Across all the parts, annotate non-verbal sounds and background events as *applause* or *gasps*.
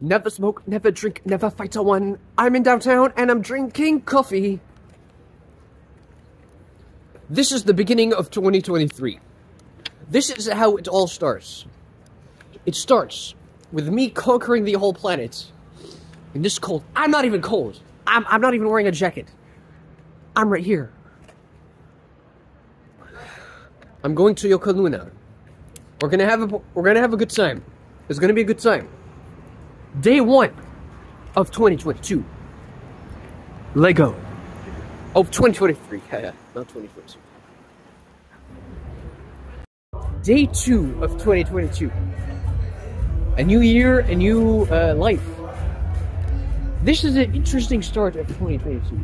Never smoke, never drink, never fight a one. I'm in downtown and I'm drinking coffee. This is the beginning of 2023. This is how it all starts. It starts with me conquering the whole planet in this cold. I'm not even cold. I'm, I'm not even wearing a jacket. I'm right here. I'm going to Yokoluna. We're gonna have a we're gonna have a good time. It's gonna be a good time. Day one of 2022. Lego. of 2023. Yeah, not 2022. Day two of 2022. A new year, a new uh, life. This is an interesting start of 2022.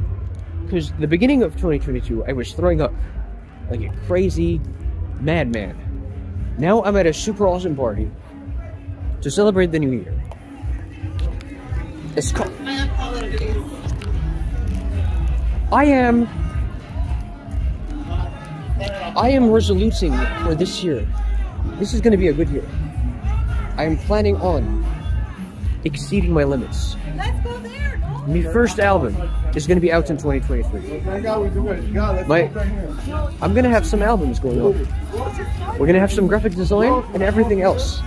Because the beginning of 2022, I was throwing up like a crazy madman. Now I'm at a super awesome party to celebrate the new year. It's called. I am. I am resoluting for this year. This is going to be a good year. I am planning on exceeding my limits. Let's go there. My first album is going to be out in 2023. My, I'm going to have some albums going on. We're going to have some graphic design and everything else.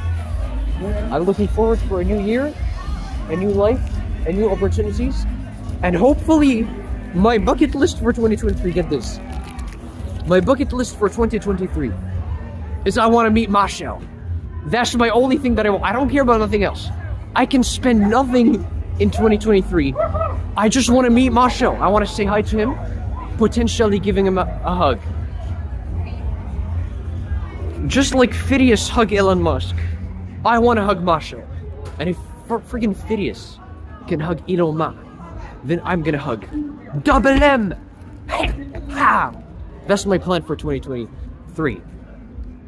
I'm looking forward for a new year, a new life, and new opportunities. And hopefully, my bucket list for 2023, get this. My bucket list for 2023 is I want to meet Marshall. That's my only thing that I want. I don't care about nothing else. I can spend nothing in 2023. I just want to meet Marshall. I want to say hi to him, potentially giving him a, a hug. Just like Fidias hug Elon Musk, I want to hug Marshall. And if fr- friggin' Fidias can hug Elon Musk, then I'm gonna hug Double M. That's my plan for 2023.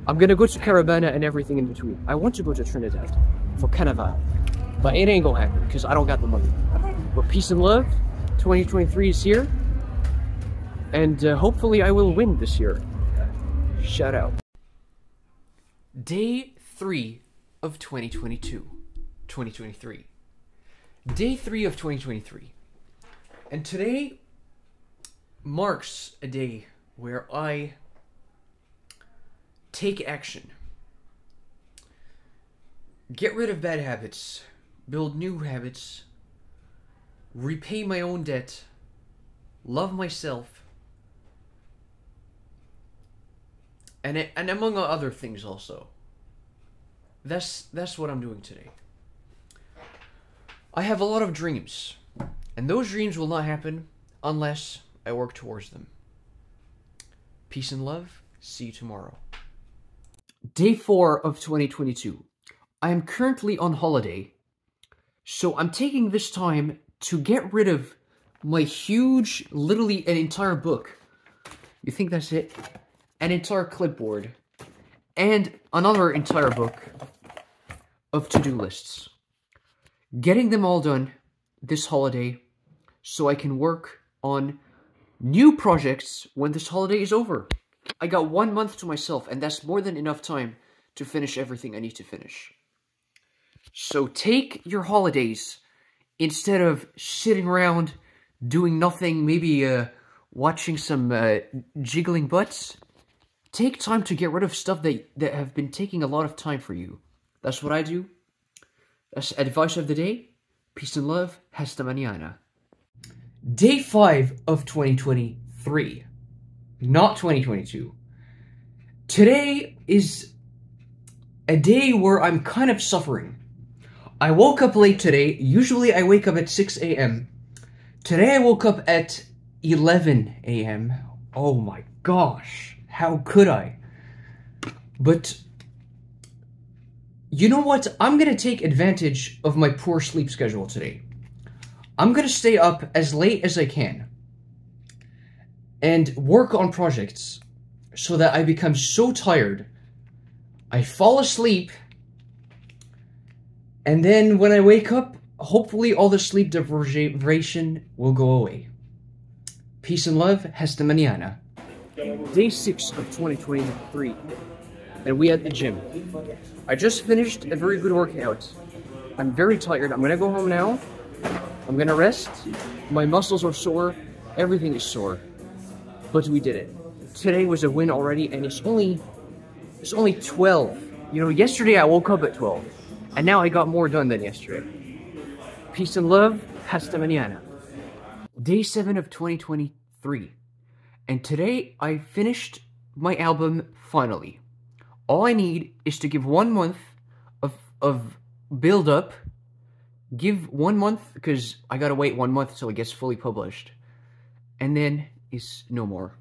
I'm gonna go to Caravana and everything in between. I want to go to Trinidad for Carnival, but it ain't gonna happen because I don't got the money. But peace and love, 2023 is here, and uh, hopefully I will win this year. Shout out. Day three of 2022, 2023. Day three of 2023, and today marks a day where I take action. Get rid of bad habits, build new habits, repay my own debt, love myself, and it, and among other things also. That's that's what I'm doing today. I have a lot of dreams, and those dreams will not happen unless I work towards them. Peace and love. See you tomorrow. Day 4 of 2022. I am currently on holiday, so I'm taking this time to get rid of my huge, literally an entire book. You think that's it? An entire clipboard, and another entire book of to do lists. Getting them all done this holiday so I can work on new projects when this holiday is over. I got one month to myself, and that's more than enough time to finish everything I need to finish. So take your holidays instead of sitting around doing nothing, maybe uh, watching some uh, jiggling butts. Take time to get rid of stuff that, that have been taking a lot of time for you. That's what I do. Advice of the day. Peace and love. Hasta mañana. Day 5 of 2023. Not 2022. Today is a day where I'm kind of suffering. I woke up late today. Usually I wake up at 6 a.m. Today I woke up at 11 a.m. Oh my gosh. How could I? But you know what? I'm gonna take advantage of my poor sleep schedule today. I'm gonna stay up as late as I can and work on projects so that I become so tired I fall asleep and then when I wake up, hopefully all the sleep deprivation will go away. Peace and love, hasta mañana. Day 6 of 2023, and we at the gym. I just finished a very good workout. I'm very tired. I'm gonna go home now. I'm gonna rest. My muscles are sore. Everything is sore. But we did it. Today was a win already, and it's only it's only 12. You know, yesterday I woke up at 12, and now I got more done than yesterday. Peace and love. Hasta mañana. Day 7 of 2023. And today I finished my album finally. All I need is to give one month of of build up. Give one month because I gotta wait one month till it gets fully published, and then is no more.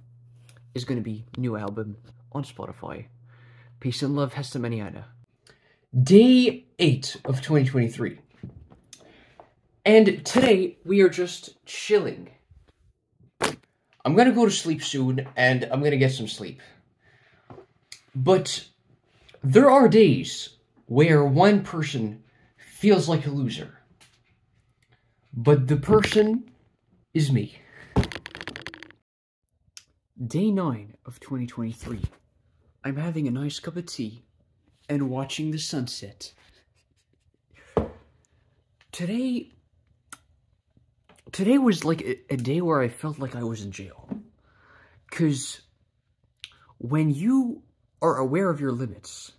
Is gonna be new album on Spotify. Peace and love, Hesta Maniana. Day eight of 2023. And today we are just chilling. I'm gonna go to sleep soon and I'm gonna get some sleep. But there are days where one person feels like a loser. But the person is me. Day 9 of 2023. I'm having a nice cup of tea and watching the sunset. Today today was like a, a day where I felt like I was in jail. Cuz when you are aware of your limits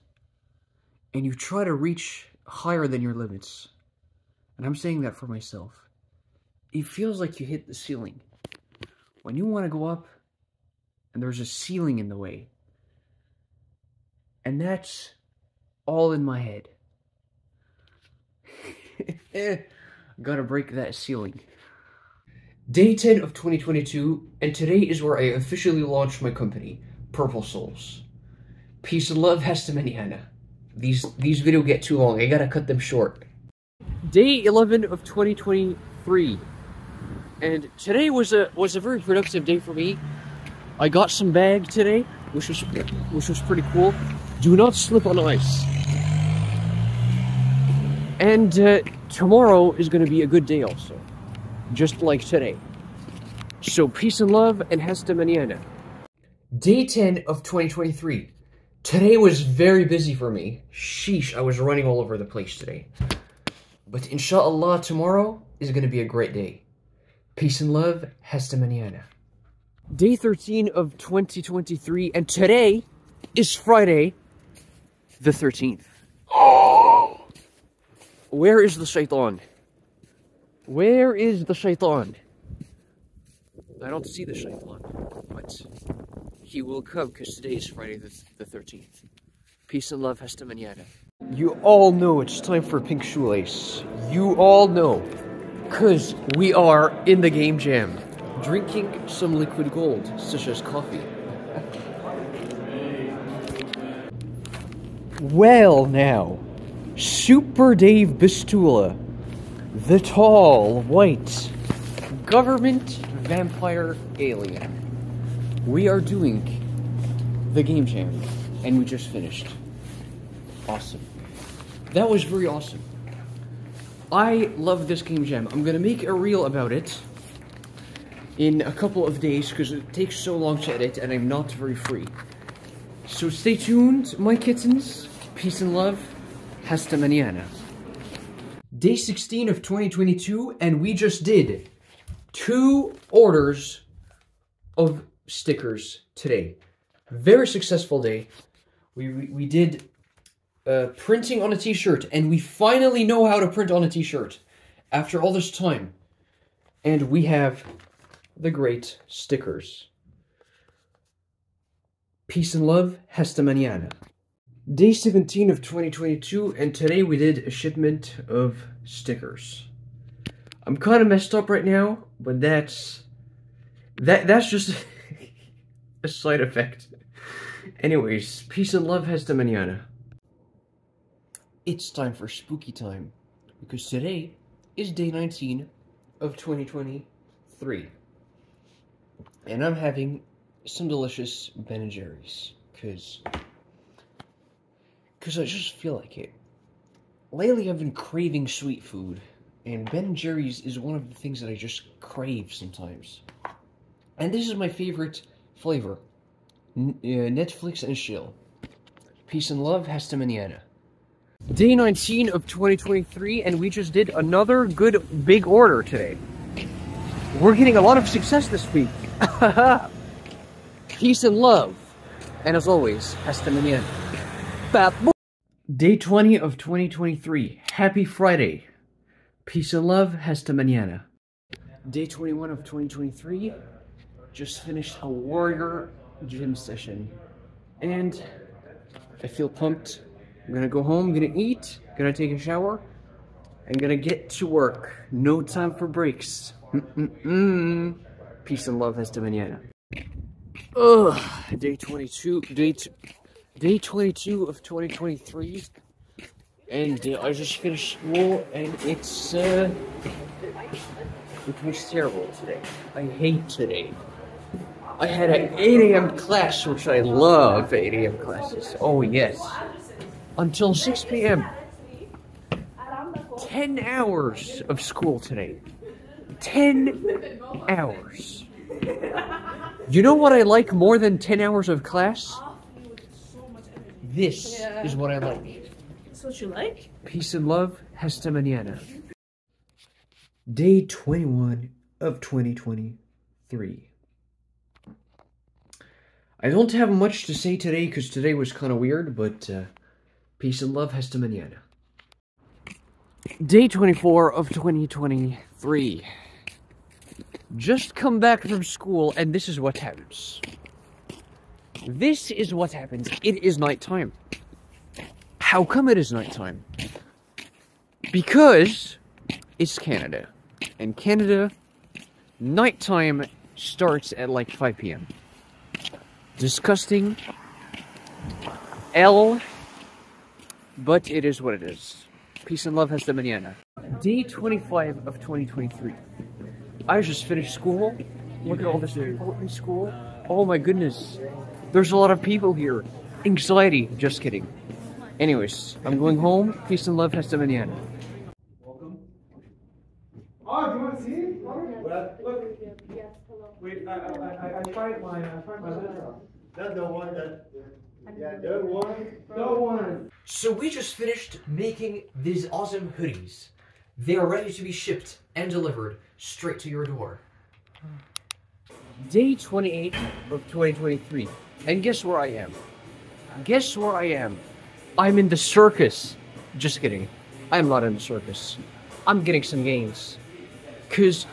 and you try to reach higher than your limits, and I'm saying that for myself, it feels like you hit the ceiling. When you want to go up and there's a ceiling in the way, and that's all in my head. *laughs* Gotta break that ceiling. Day 10 of 2022, and today is where I officially launched my company, Purple Soulz. Peace and love, Hesta Hannah. These these video get too long. I gotta cut them short. Day 11 of 2023, and today was a was a very productive day for me. I got some bag today, which was which was pretty cool. Do not slip on ice. And uh, tomorrow is going to be a good day also just like today. So peace and love and hasta mañana. Day 10 of 2023. Today was very busy for me. Sheesh, I was running all over the place today. But inshallah, tomorrow is going to be a great day. Peace and love, hasta mañana. Day 13 of 2023, and today is Friday the 13th. Oh! *gasps* Where is the shaitan? Where is the shaitan? I don't see the shaitan, but he will come because today is Friday the, the 13th. Peace and love, Hesta Manana. You all know it's time for Pink Shoelace. You all know. Because we are in the game jam, drinking some liquid gold, such as coffee. Well, now, Super Dave Bistula the tall, white, government vampire alien. We are doing the game jam, and we just finished. Awesome. That was very awesome. I love this game jam. I'm gonna make a reel about it in a couple of days because it takes so long to edit and I'm not very free. So stay tuned, my kittens. Peace and love. Hasta mañana day 16 of 2022, and we just did two orders of stickers today. Very successful day. We, we, we did uh, printing on a t-shirt, and we finally know how to print on a t-shirt after all this time. And we have the great stickers. Peace and love, hasta mañana. Day 17 of 2022, and today we did a shipment of stickers. I'm kind of messed up right now, but that's... That That's just *laughs* a side effect. Anyways, peace and love, Hesta Manana. It's time for spooky time, because today is day 19 of 2023. And I'm having some delicious Ben & Jerry's, because because I just feel like it. Lately, I've been craving sweet food, and Ben & Jerry's is one of the things that I just crave sometimes. And this is my favorite flavor. Uh, Netflix and chill. Peace and love, hasta mañana. Day 19 of 2023, and we just did another good big order today. We're getting a lot of success this week. *laughs* Peace and love. And as always, hasta mañana. Day 20 of 2023. Happy Friday. Peace and love. Hasta mañana. Day 21 of 2023. Just finished a warrior gym session. And I feel pumped. I'm gonna go home, gonna eat, gonna take a shower, and gonna get to work. No time for breaks. Mm-mm-mm. Peace and love, hasta mañana. Ugh, day 22, day, day 22 of 2023. And uh, I just finished school, and it's, uh, it was terrible today. I hate today. I had an 8 a.m. class, which I love 8 a.m. classes. Oh, yes. Until 6 p.m. 10 hours of school today. 10 hours. You know what I like more than 10 hours of class? This Yeah. is what I like. That's what you like? Peace and love, hasta mañana. Day 21 of 2023. I don't have much to say today because today was kind of weird, but uh, peace and love, hasta mañana. Day 24 of 2023. Just come back from school, and this is what happens. This is what happens. It is nighttime. How come it is nighttime? Because it's Canada. And Canada, nighttime starts at like 5 p.m. Disgusting. L. But it is what it is. Peace and love, hasta mañana. Day 25 of 2023. I just finished school. Look at all this people in school. Oh my goodness. There's a lot of people here. Anxiety. Just kidding. Anyways, I'm going home. Peace and love, hasta mañana. Oh, do you want to see it? Well, look. Wait, I, I, I, I tried my, I tried my laptop. The one that, yeah, that one. No one. So we just finished making these awesome hoodies. They are ready to be shipped and delivered straight to your door. Day 28 of 2023. And guess where I am? Guess where I am? I'm in the circus. Just kidding. I'm not in the circus. I'm getting some gains. Cause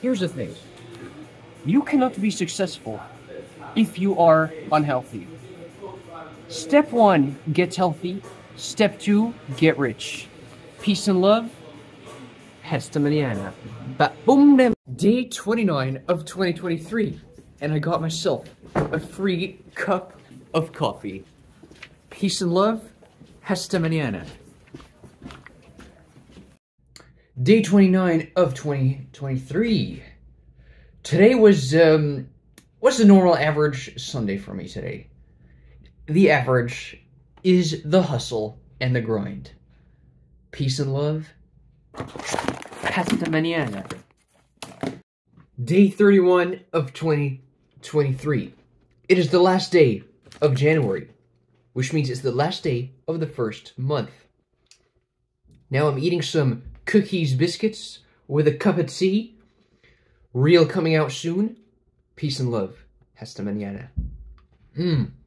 here's the thing. You cannot be successful if you are unhealthy. Step one, get healthy. Step two, get rich. Peace and love. Hasta mañana. Ba boom. Day 29 of 2023. And I got myself a free cup of coffee. Peace and love. Hasta mañana. Day 29 of 2023. Today was, um, what's the normal average Sunday for me today? The average is the hustle and the grind. Peace and love. Hasta mañana. Day 31 of 2023. It is the last day of January, which means it's the last day of the first month. Now I'm eating some cookies biscuits with a cup of tea. Real coming out soon. Peace and love. Hasta mañana. Mmm.